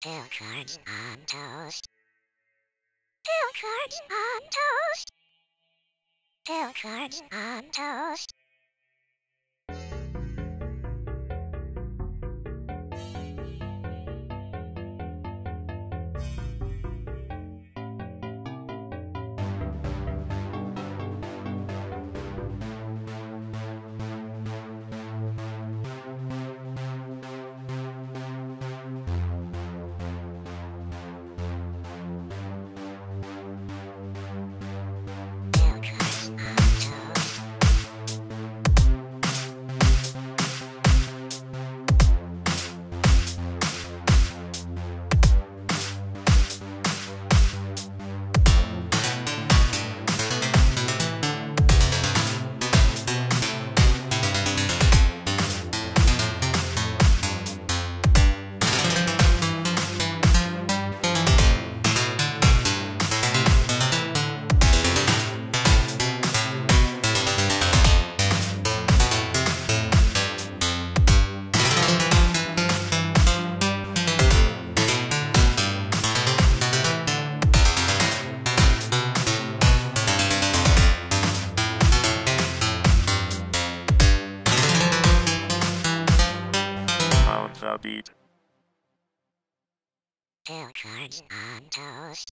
Pill cards on toast. Pill cards on toast. Pill cards on toast. The beat. Pill cards on toast.